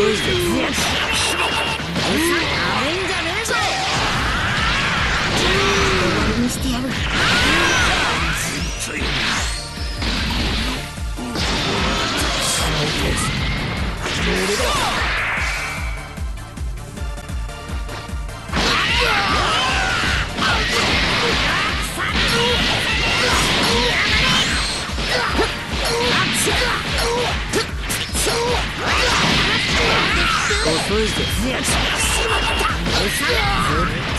Thursday. 遅いぜ絶対にいい